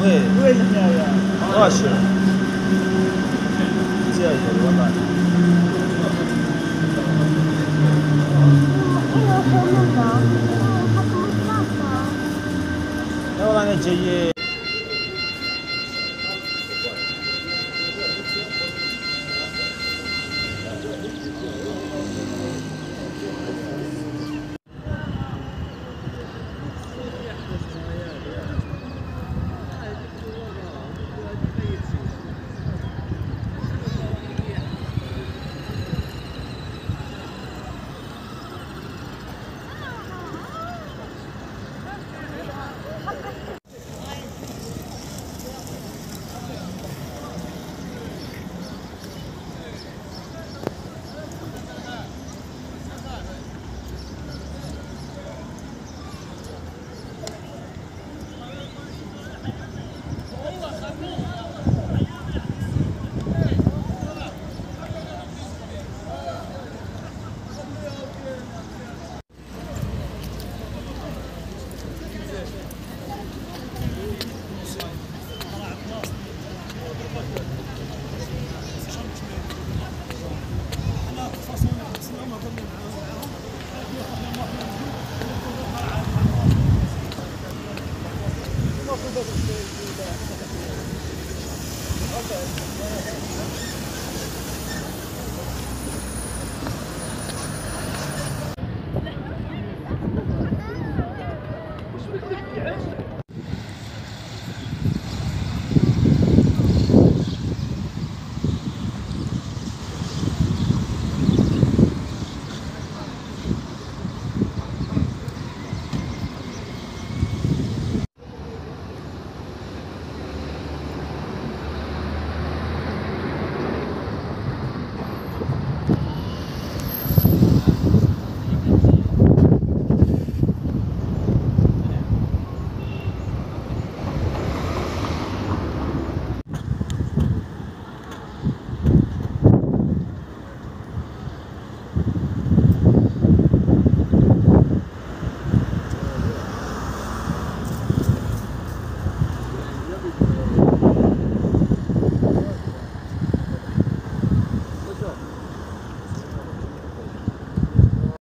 喂，对呀对国語のページで。